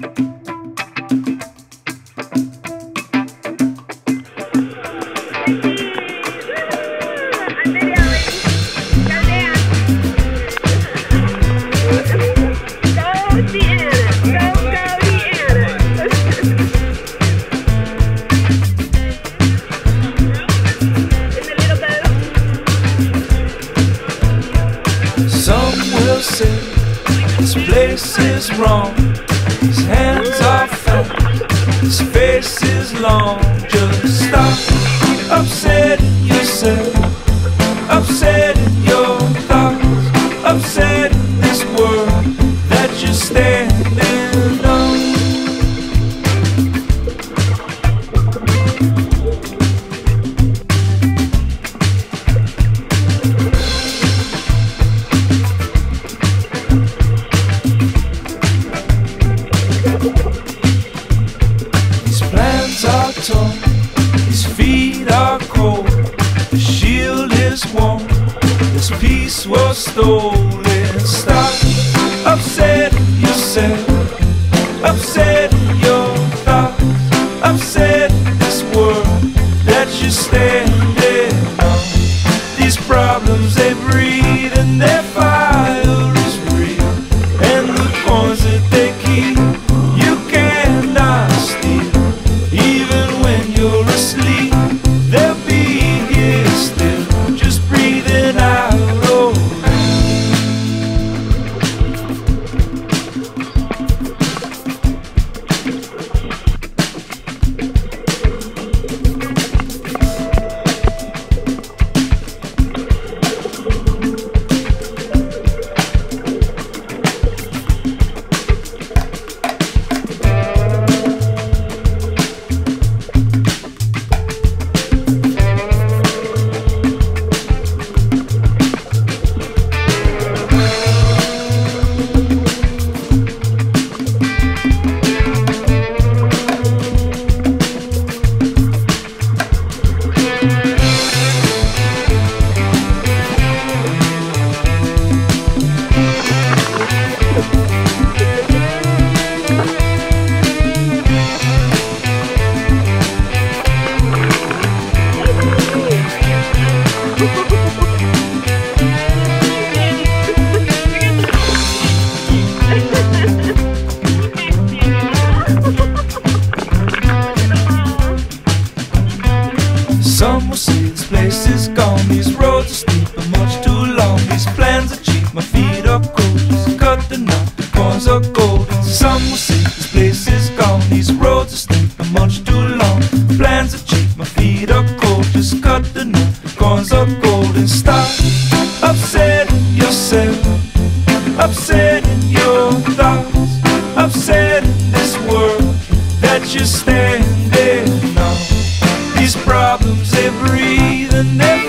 Some will say this place is wrong. His hands are fat, his face is long. Just stop. Upsetting yourself, upsetting your thoughts, upsetting his feet are cold, the shield is worn, his peace was stolen. Stop. Upsetting yourself, upsetting your thoughts, upsetting this world that you're standing on. These problems they breathe and their This place is gone. These roads are steep and much too long. These plans are cheap, my feet are cold. Just cut the knot, the coins are gold. Some will say this place is gone. These roads are steep and much too long. Plans are cheap, my feet are cold. Just cut the knot, the coins are gold. And stop upsetting yourself, they breathe and